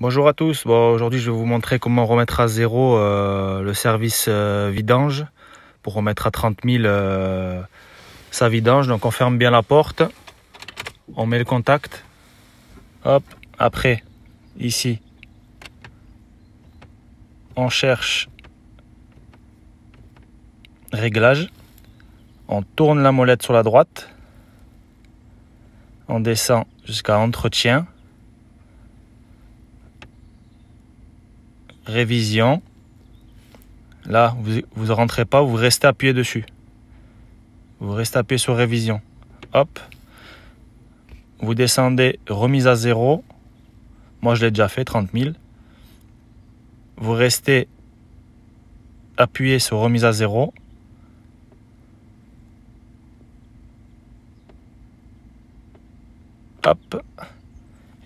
Bonjour à tous, aujourd'hui je vais vous montrer comment remettre à zéro euh, le service euh, vidange pour remettre à 30 000 euh, sa vidange. Donc on ferme bien la porte, on met le contact, hop, après ici. On cherche réglage, on tourne la molette sur la droite, on descend jusqu'à entretien. Révision. Là, vous ne rentrez pas, vous restez appuyé dessus. Vous restez appuyé sur révision. Hop. Vous descendez remise à zéro. Moi, je l'ai déjà fait, 30 000. Vous restez appuyé sur remise à zéro. Hop.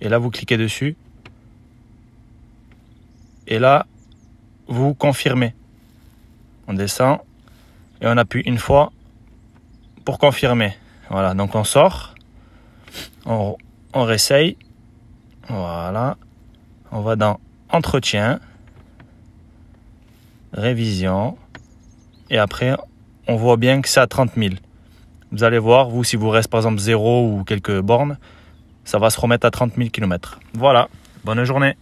Et là, vous cliquez dessus. Et là, vous confirmez. On descend et on appuie une fois pour confirmer. Voilà, donc on sort, on, on réessaye. Voilà, on va dans entretien, révision, et après on voit bien que c'est à 30 000. Vous allez voir, vous, si vous reste par exemple 0 ou quelques bornes, ça va se remettre à 30 000 km. Voilà, bonne journée.